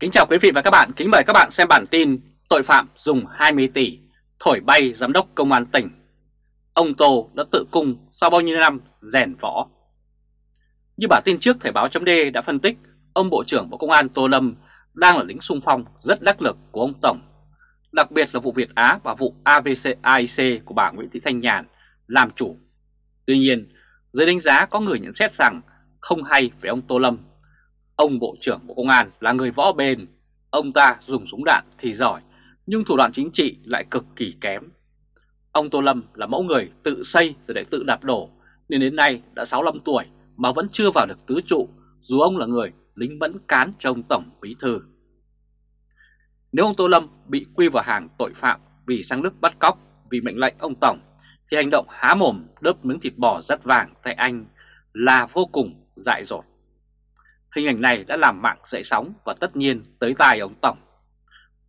Kính chào quý vị và các bạn, kính mời các bạn xem bản tin Tội phạm dùng 20 tỷ thổi bay giám đốc công an tỉnh. Ông Tô đã tự cung sau bao nhiêu năm rèn võ. Như bản tin trước Thời báo chấm đã phân tích Ông Bộ trưởng Bộ Công an Tô Lâm đang là lính sung phong rất đắc lực của ông Tổng Đặc biệt là vụ Việt Á và vụ AVC AIC của bà Nguyễn Thị Thanh Nhàn làm chủ. Tuy nhiên, dưới đánh giá có người nhận xét rằng không hay về ông Tô Lâm. Ông Bộ trưởng Bộ Công an là người võ bền, ông ta dùng súng đạn thì giỏi, nhưng thủ đoạn chính trị lại cực kỳ kém. Ông Tô Lâm là mẫu người tự xây rồi lại tự đạp đổ, nên đến nay đã 65 tuổi mà vẫn chưa vào được tứ trụ, dù ông là người lính mẫn cán cho ông Tổng Bí Thư. Nếu ông Tô Lâm bị quy vào hàng tội phạm vì sang nước bắt cóc vì mệnh lệnh ông Tổng, thì hành động há mồm đớp miếng thịt bò rất vàng tại anh là vô cùng dại dột. Hình ảnh này đã làm mạng dậy sóng và tất nhiên tới tai ông Tổng.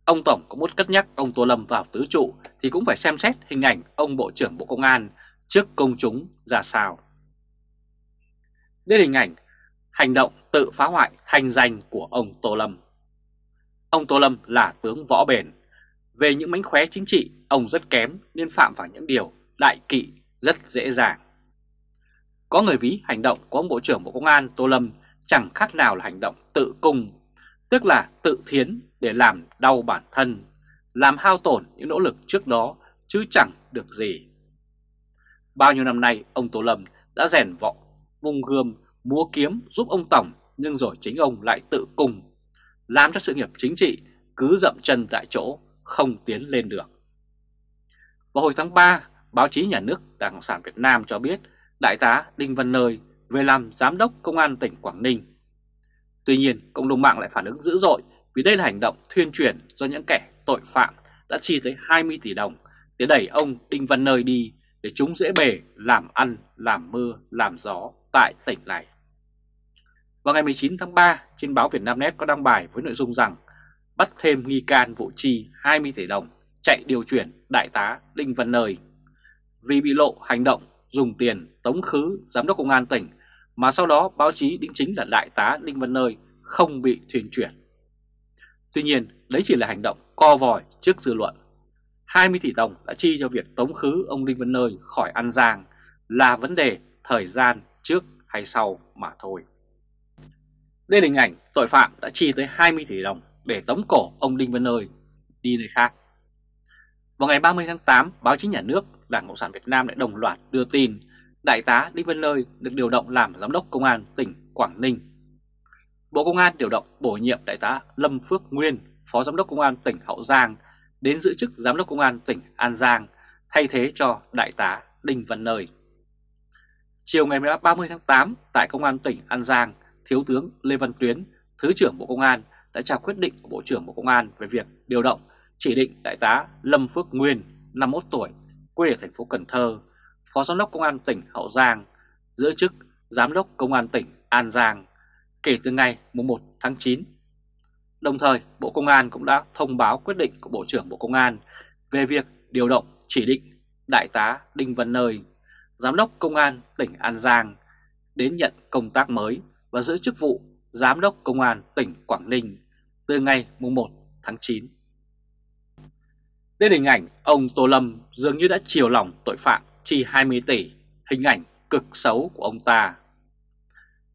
Ông Tổng có muốn cất nhắc ông Tô Lâm vào tứ trụ thì cũng phải xem xét hình ảnh ông Bộ trưởng Bộ Công an trước công chúng ra sao. Đây hình ảnh hành động tự phá hoại thanh danh của ông Tô Lâm. Ông Tô Lâm là tướng võ bền. Về những mánh khóe chính trị, ông rất kém nên phạm vào những điều đại kỵ rất dễ dàng. Có người ví hành động của ông Bộ trưởng Bộ Công an Tô Lâm chẳng khác nào là hành động tự cung, tức là tự thiến để làm đau bản thân, làm hao tổn những nỗ lực trước đó chứ chẳng được gì. Bao nhiêu năm nay ông Tô Lâm đã rèn vọng, vung gươm, múa kiếm giúp ông Tổng nhưng rồi chính ông lại tự cung, làm cho sự nghiệp chính trị cứ dậm chân tại chỗ, không tiến lên được. Vào hồi tháng 3, báo chí nhà nước Đảng Cộng sản Việt Nam cho biết Đại tá Đinh Văn Nơi về làm Giám đốc Công an tỉnh Quảng Ninh. Tuy nhiên, cộng đồng mạng lại phản ứng dữ dội vì đây là hành động thuyên truyền do những kẻ tội phạm đã chi tới 20 tỷ đồng để đẩy ông Đinh Văn Nơi đi để chúng dễ bề làm ăn, làm mưa, làm gió tại tỉnh này. Vào ngày 19 tháng 3, trên báo Việt Nam Net có đăng bài với nội dung rằng bắt thêm nghi can vụ chi 20 tỷ đồng chạy điều chuyển đại tá Đinh Văn Nơi. Vì bị lộ hành động dùng tiền tống khứ giám đốc công an tỉnh mà sau đó báo chí đính chính là đại tá Đinh Văn Nơi không bị thuyền chuyển. Tuy nhiên, đấy chỉ là hành động co vòi trước dư luận. 20 tỷ đồng đã chi cho việc tống khứ ông Đinh Văn Nơi khỏi An Giang là vấn đề thời gian trước hay sau mà thôi. Đây là hình ảnh tội phạm đã chi tới 20 tỷ đồng để tống cổ ông Đinh Văn Nơi đi nơi khác. Vào ngày 30 tháng 8, báo chí nhà nước Đảng Cộng sản Việt Nam lại đồng loạt đưa tin Đại tá Đinh Văn Nơi được điều động làm Giám đốc Công an tỉnh Quảng Ninh. Bộ Công an điều động bổ nhiệm Đại tá Lâm Phước Nguyên, Phó Giám đốc Công an tỉnh Hậu Giang đến giữ chức Giám đốc Công an tỉnh An Giang thay thế cho Đại tá Đinh Văn Nơi. Chiều ngày 30 tháng 8 tại Công an tỉnh An Giang, Thiếu tướng Lê Văn Tuyến, Thứ trưởng Bộ Công an đã trao quyết định của Bộ trưởng Bộ Công an về việc điều động chỉ định Đại tá Lâm Phước Nguyên, 51 tuổi, quê ở thành phố Cần Thơ, Phó Giám đốc Công an tỉnh Hậu Giang, giữ chức Giám đốc Công an tỉnh An Giang kể từ ngày 1 tháng 9. Đồng thời, Bộ Công an cũng đã thông báo quyết định của Bộ trưởng Bộ Công an về việc điều động chỉ định Đại tá Đinh Văn Nơi, Giám đốc Công an tỉnh An Giang đến nhận công tác mới và giữ chức vụ Giám đốc Công an tỉnh Quảng Ninh từ ngày 1 tháng 9. Đến hình ảnh ông Tô Lâm dường như đã chiều lòng tội phạm chi 20 tỷ, hình ảnh cực xấu của ông ta.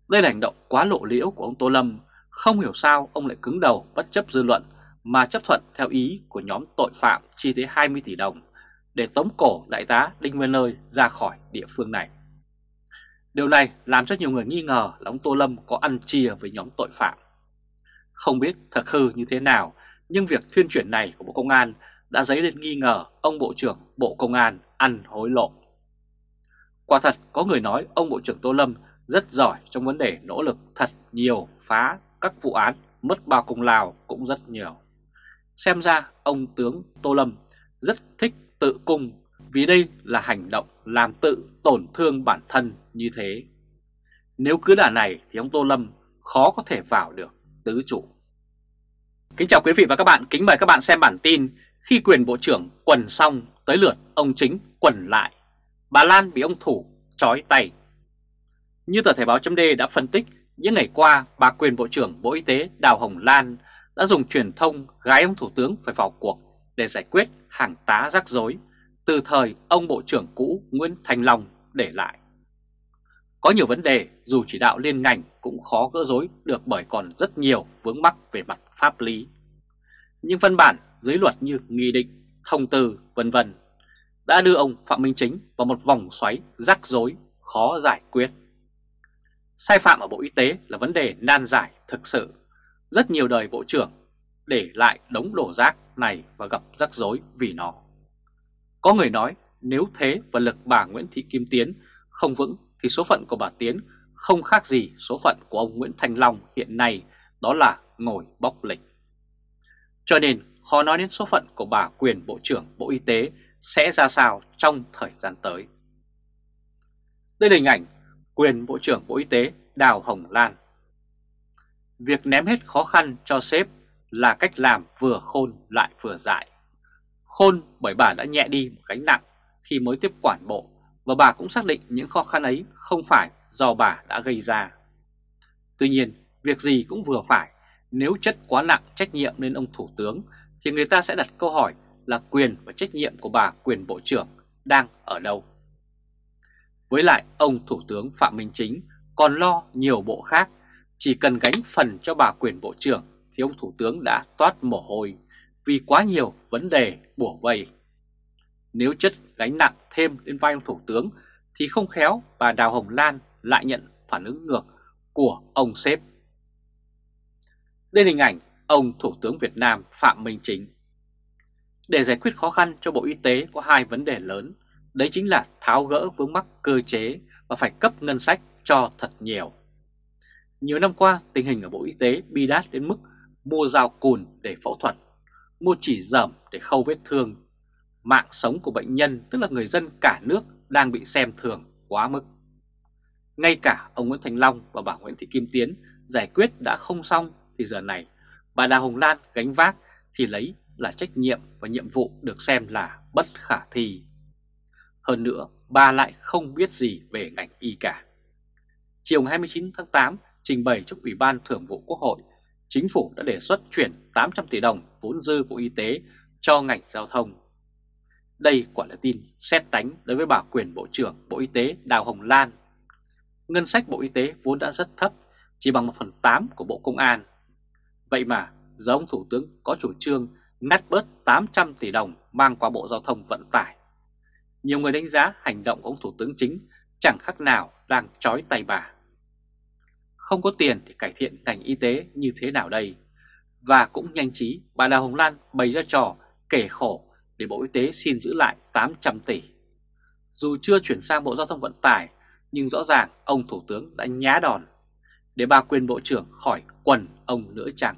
Đây là hành động quá lộ liễu của ông Tô Lâm, không hiểu sao ông lại cứng đầu bất chấp dư luận mà chấp thuận theo ý của nhóm tội phạm chi tới 20 tỷ đồng để tống cổ đại tá Đinh Văn Nơi ra khỏi địa phương này. Điều này làm cho nhiều người nghi ngờ là ông Tô Lâm có ăn chia với nhóm tội phạm. Không biết thật hư như thế nào, nhưng việc thuyên chuyển này của Bộ Công an đã dấy lên nghi ngờ ông Bộ trưởng Bộ Công an ăn hối lộ. Quả thật có người nói ông Bộ trưởng Tô Lâm rất giỏi trong vấn đề nỗ lực thật nhiều phá các vụ án mất bao công lao cũng rất nhiều. Xem ra ông tướng Tô Lâm rất thích tự cung vì đây là hành động làm tự tổn thương bản thân như thế. Nếu cứ đà này thì ông Tô Lâm khó có thể vào được tứ trụ. Kính chào quý vị và các bạn, kính mời các bạn xem bản tin khi quyền Bộ trưởng quần xong tới lượt ông chính quần lại, bà Lan bị ông Thủ trói tay. Như tờ Thể báo chấm đã phân tích, những ngày qua bà quyền Bộ trưởng Bộ Y tế Đào Hồng Lan đã dùng truyền thông gái ông Thủ tướng phải vào cuộc để giải quyết hàng tá rắc rối từ thời ông Bộ trưởng cũ Nguyễn Thành Long để lại. Có nhiều vấn đề dù chỉ đạo liên ngành cũng khó gỡ rối được bởi còn rất nhiều vướng mắc về mặt pháp lý. Những văn bản dưới luật như nghị định, thông tư, vân vân đã đưa ông Phạm Minh Chính vào một vòng xoáy rắc rối khó giải quyết. Sai phạm ở Bộ Y tế là vấn đề nan giải thực sự. Rất nhiều đời Bộ trưởng để lại đống đổ rác này và gặp rắc rối vì nó. Có người nói nếu thế và lực bà Nguyễn Thị Kim Tiến không vững thì số phận của bà Tiến không khác gì số phận của ông Nguyễn Thành Long hiện nay đó là ngồi bóc lịch. Cho nên khó nói đến số phận của bà quyền Bộ trưởng Bộ Y tế sẽ ra sao trong thời gian tới. Đây là hình ảnh quyền Bộ trưởng Bộ Y tế Đào Hồng Lan. Việc ném hết khó khăn cho sếp là cách làm vừa khôn lại vừa dại. Khôn bởi bà đã nhẹ đi một gánh nặng khi mới tiếp quản bộ và bà cũng xác định những khó khăn ấy không phải do bà đã gây ra. Tuy nhiên, việc gì cũng vừa phải, nếu chất quá nặng trách nhiệm lên ông Thủ tướng thì người ta sẽ đặt câu hỏi là quyền và trách nhiệm của bà quyền Bộ trưởng đang ở đâu. Với lại ông Thủ tướng Phạm Minh Chính còn lo nhiều bộ khác, chỉ cần gánh phần cho bà quyền Bộ trưởng thì ông Thủ tướng đã toát mồ hôi vì quá nhiều vấn đề bủa vây. Nếu chất gánh nặng thêm lên vai ông Thủ tướng thì không khéo bà Đào Hồng Lan lại nhận phản ứng ngược của ông sếp. Đây là hình ảnh ông Thủ tướng Việt Nam Phạm Minh Chính. Để giải quyết khó khăn cho Bộ Y tế có hai vấn đề lớn, đấy chính là tháo gỡ vướng mắc cơ chế và phải cấp ngân sách cho thật nhiều. Nhiều năm qua, tình hình ở Bộ Y tế bi đát đến mức mua dao cùn để phẫu thuật, mua chỉ dởm để khâu vết thương. Mạng sống của bệnh nhân, tức là người dân cả nước, đang bị xem thường quá mức. Ngay cả ông Nguyễn Thành Long và bà Nguyễn Thị Kim Tiến giải quyết đã không xong thì giờ này bà Đào Hồng Lan gánh vác thì lấy là trách nhiệm và nhiệm vụ được xem là bất khả thi. Hơn nữa, bà lại không biết gì về ngành y cả. Chiều 29 tháng 8, trình bày trước Ủy ban Thường vụ Quốc hội, Chính phủ đã đề xuất chuyển 800 tỷ đồng vốn dư của y tế cho ngành giao thông. Đây quả là tin xét đánh đối với bà quyền Bộ trưởng Bộ Y tế Đào Hồng Lan. Ngân sách Bộ Y tế vốn đã rất thấp, chỉ bằng 1 phần 8 của Bộ Công an. Vậy mà giờ ông Thủ tướng có chủ trương ngắt bớt 800 tỷ đồng mang qua Bộ Giao thông Vận tải. Nhiều người đánh giá hành động của ông Thủ tướng chính chẳng khác nào đang trói tay bà. Không có tiền thì cải thiện ngành y tế như thế nào đây? Và cũng nhanh trí bà Đào Hồng Lan bày ra trò kể khổ để Bộ Y tế xin giữ lại 800 tỷ. Dù chưa chuyển sang Bộ Giao thông Vận tải, nhưng rõ ràng ông Thủ tướng đã nhá đòn để bà quyền Bộ trưởng khỏi quần ông nữa chẳng.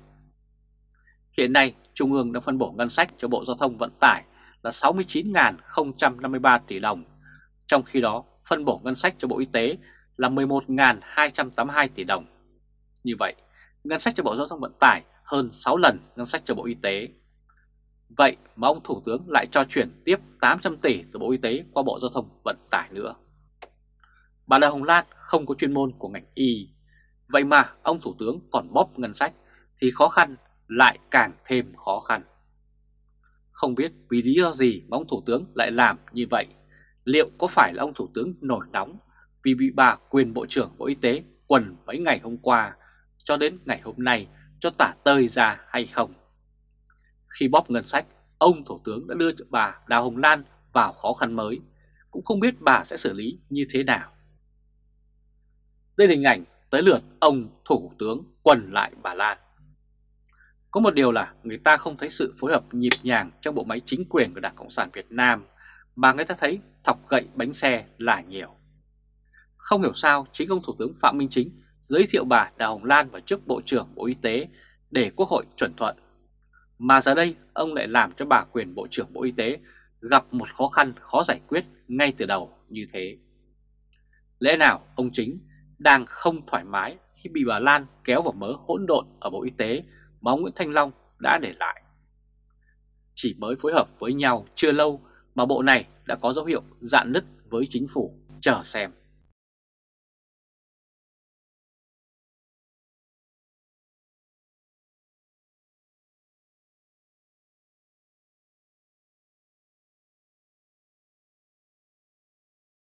Hiện nay, Trung ương đã phân bổ ngân sách cho Bộ Giao thông Vận tải là 69.053 tỷ đồng, trong khi đó phân bổ ngân sách cho Bộ Y tế là 11.282 tỷ đồng. Như vậy, ngân sách cho Bộ Giao thông Vận tải hơn 6 lần ngân sách cho Bộ Y tế. Vậy mà ông Thủ tướng lại cho chuyển tiếp 800 tỷ từ Bộ Y tế qua Bộ Giao thông Vận tải nữa. Bà Lê Hồng Lan không có chuyên môn của ngành y, vậy mà ông Thủ tướng còn bóp ngân sách thì khó khăn lại càng thêm khó khăn. Không biết vì lý do gì mà ông Thủ tướng lại làm như vậy, liệu có phải là ông Thủ tướng nổi nóng vì bị bà quyền Bộ trưởng Bộ Y tế quần mấy ngày hôm qua cho đến ngày hôm nay cho tả tơi ra hay không? Khi bóp ngân sách, ông Thủ tướng đã đưa bà Đào Hồng Lan vào khó khăn mới, cũng không biết bà sẽ xử lý như thế nào. Đây là hình ảnh tới lượt ông Thủ tướng quần lại bà Lan. Có một điều là người ta không thấy sự phối hợp nhịp nhàng trong bộ máy chính quyền của Đảng Cộng sản Việt Nam, mà người ta thấy thọc gậy bánh xe là nhiều. Không hiểu sao, chính ông Thủ tướng Phạm Minh Chính giới thiệu bà Đào Hồng Lan vào chức Bộ trưởng Bộ Y tế để Quốc hội chuẩn thuận. Mà giờ đây, ông lại làm cho bà quyền Bộ trưởng Bộ Y tế gặp một khó khăn khó giải quyết ngay từ đầu như thế. Lẽ nào ông Chính đang không thoải mái khi bị bà Lan kéo vào mớ hỗn độn ở Bộ Y tế mà ông Nguyễn Thanh Long đã để lại. Chỉ mới phối hợp với nhau chưa lâu mà bộ này đã có dấu hiệu dạn nứt với chính phủ, chờ xem.